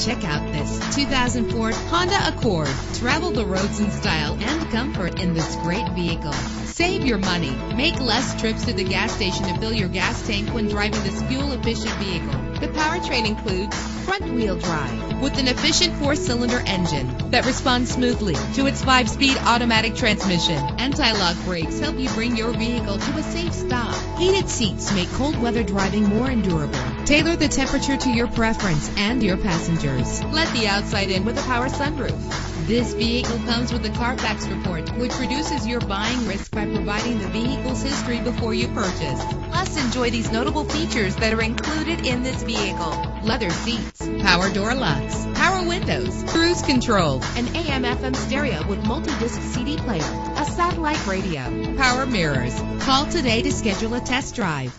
Check out this 2004 Honda Accord. Travel the roads in style and comfort in this great vehicle. Save your money. Make less trips to the gas station to fill your gas tank when driving this fuel-efficient vehicle. The powertrain includes front-wheel drive with an efficient four-cylinder engine that responds smoothly to its five-speed automatic transmission. Anti-lock brakes help you bring your vehicle to a safe stop. Heated seats make cold weather driving more endurable. Tailor the temperature to your preference and your passengers. Let the outside in with a power sunroof. This vehicle comes with a Carfax report, which reduces your buying risk by providing the vehicle's history before you purchase. Plus, enjoy these notable features that are included in this vehicle. Leather seats, power door locks, power windows, cruise control, an AM FM stereo with multi-disc CD player, a satellite radio, power mirrors. Call today to schedule a test drive.